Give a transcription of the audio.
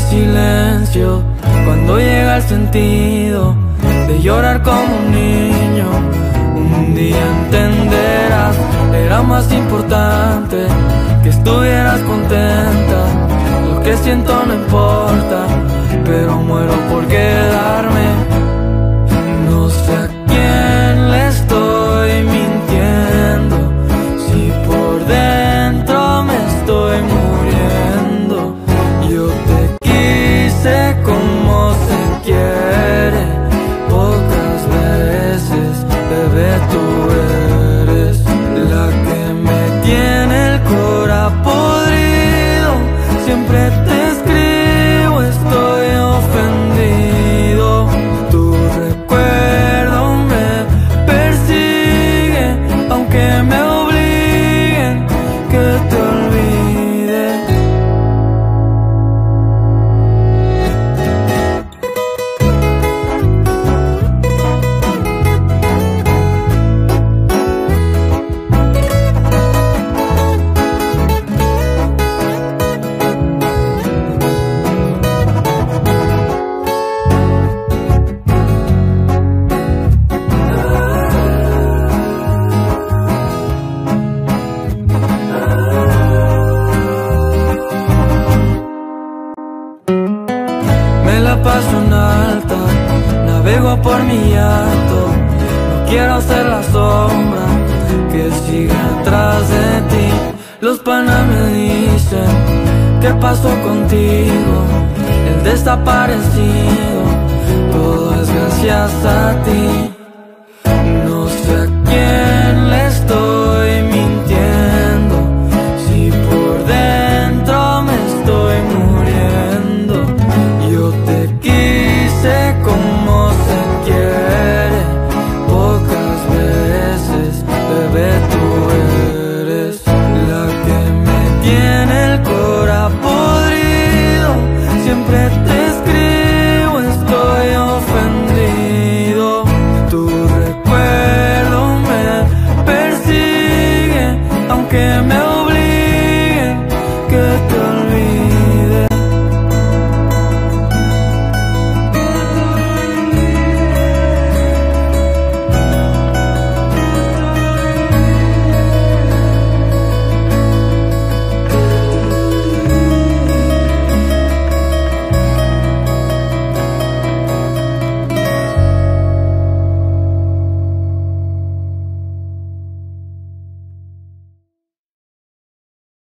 silencio cuando llega el sentido de llorar como un niño. Un día entenderás, era más importante que estuvieras contenta. Lo que siento no importa, pero muero por mi llanto. No quiero ser la sombra que sigue atrás de ti. Los panas me dicen, ¿qué pasó contigo? El desaparecido, todo es gracias a ti. No siempre te escribo, estoy ofendido. Tu recuerdo me persigue, aunque me